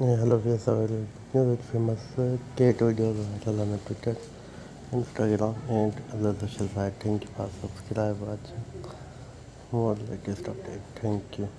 Yeah, hello viewers, I will new with famous date videos on Twitter, Instagram and other social sites. Thank you for subscribing, watching more latest update. Thank you.